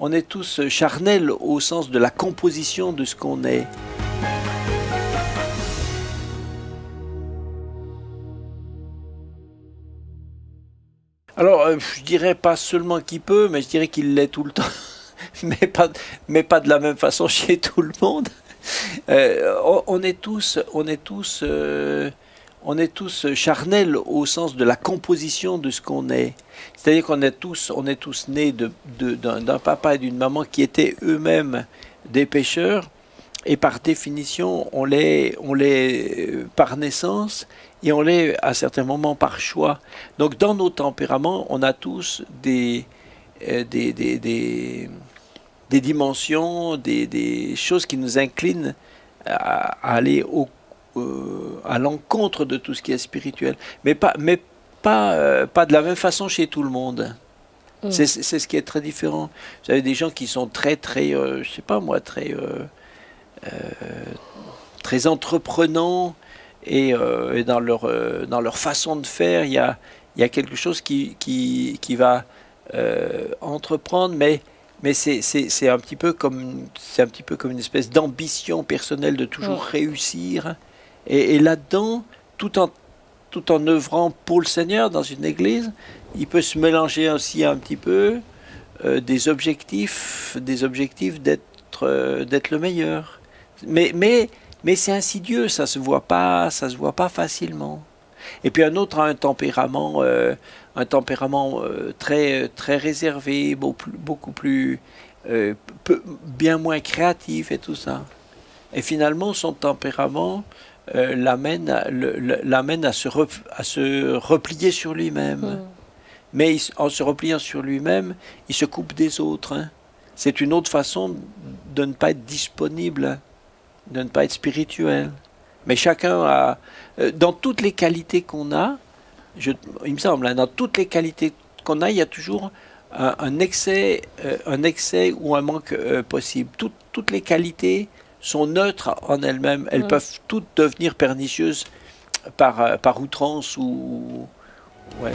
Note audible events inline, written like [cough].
on est tous charnels au sens de la composition de ce qu'on est. Alors, euh, je dirais pas seulement qu'il peut, mais je dirais qu'il l'est tout le temps. [laughs] mais, pas, mais pas de la même façon [laughs] chez tout le monde. Euh, on, est tous, on est tous, euh, on est tous charnels au sens de la composition de ce qu'on est. C'est-à-dire qu'on est tous, on est tous nés d'un papa et d'une maman qui étaient eux-mêmes des pêcheurs, et par définition, on l'est, on l'est par naissance et on l'est à certains moments par choix. Donc dans nos tempéraments, on a tous des, euh, des, des, des, dimensions, des, choses qui nous inclinent à, aller au, euh, à l'encontre de tout ce qui est spirituel. Mais pas, mais pas, euh, pas de la même façon chez tout le monde. Mm. C'est ce qui est très différent. Vous avez des gens qui sont très, très, je sais pas moi, très, très entreprenants, euh, et, dans, leur, euh, dans leur façon de faire, il y a, y a quelque chose qui, qui, qui va euh, entreprendre, mais, mais c'est un, petit peu comme, un petit peu comme une espèce d'ambition personnelle de toujours réussir. Et, là-dedans, tout en, tout en œuvrant pour le Seigneur dans une église, il peut se mélanger aussi un petit peu des objectifs, des objectifs d'être d'être le meilleur. Mais, mais mais c'est insidieux, ça se voit pas, ça se voit pas facilement. Et puis un autre a un tempérament, euh, un tempérament euh, très très réservé, beaucoup, plus, euh, bien moins créatif et tout ça. Et finalement, son tempérament l'amène l'amène à se à se replier sur lui-même. Hmm. Mais en se repliant sur lui-même, il se coupe des autres. Hein. C'est une autre façon de ne pas être disponible de ne pas être spirituel. Mais chacun a, euh, dans toutes les qualités qu'on a, je, il me semble, hein, dans toutes les qualités qu'on a, il y a toujours un, excès, euh, un excès ou un manque euh, possible. toutes les qualités sont neutres en elles-mêmes. Elles mm. peuvent toutes devenir pernicieuses par, par outrance ou... Ouais.